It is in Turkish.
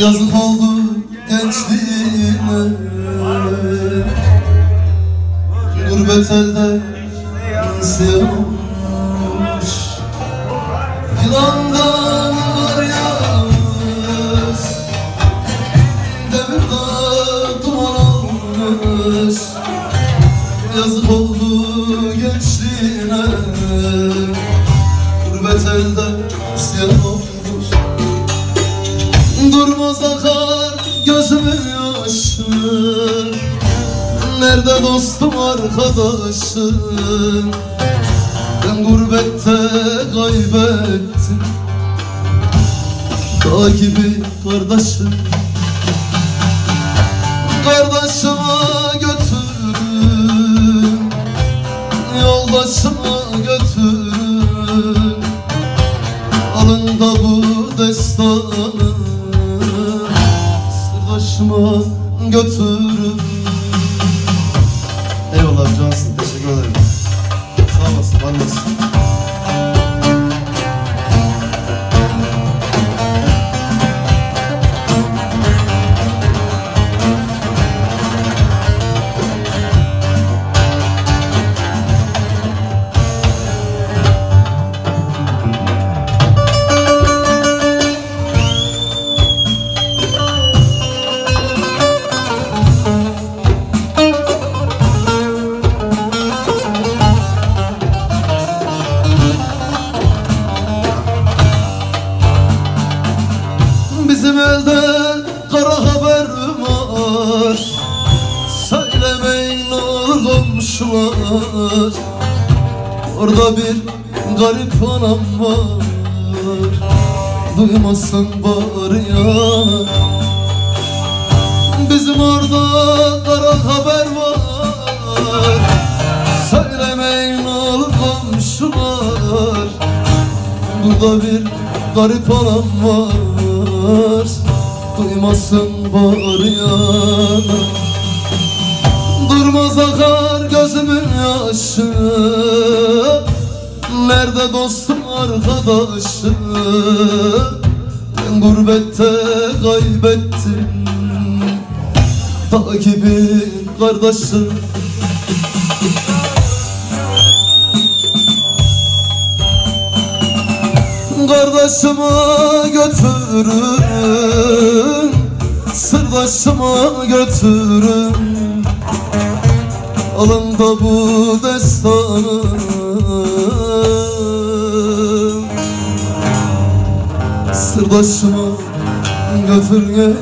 Yazık oldu gençliğime. Gurbet elde olmuş Yılandan var yağmış Demirden duman olmuş Yazık oldu gençliğine Gurbet elde olmuş Durmaz akar gözümün yaşı Nerede dostum arkadaşım? Ben gurbette kaybettim. Dağ gibi kardeşim. Kardeşime götürün. Yoldaşıma götürün. Alın da bu destanı Sırdaşıma götürün Eyvallah cansın teşekkür ederim. Sağ olasın var olasın Bizim elde kara haber var. Söylemeyin olur komşular. Orada bir garip anam var. Duymasın bari ya. Bizim orada kara haber var. Söylemeyin olur komşular. Burada bir garip anam var Duymasın bari yana Durmaz akar gözümün yaşı. Nerede dostum arkadaşım Ben gurbette kaybettim. Gibi kardeşim Kardeşime götürün Sırdaşıma götürün. Alın da bu destanı. Sırdaşıma götürün